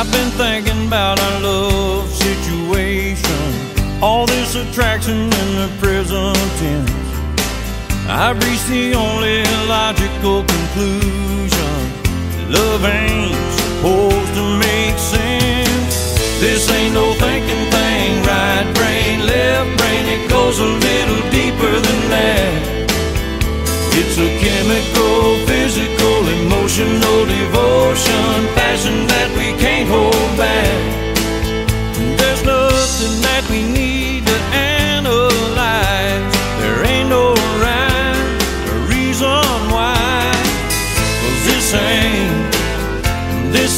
I've been thinking about our love situation, all this attraction in the present tense. I've reached the only logical conclusion love ain't supposed to make sense. This ain't no thinking thing, right brain, left brain, it goes a little deeper than that. It's a chemical, physical, emotional devotion,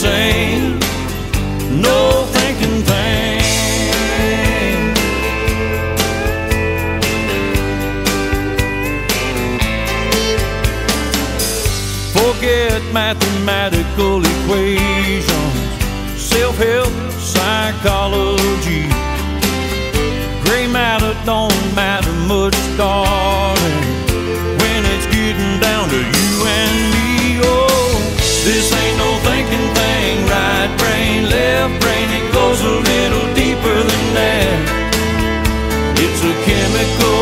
ain't no thinking thing. Forget mathematical equations, self-help, psychology. Gray matter don't matter much, darling. goes a little deeper than that. It's a chemical.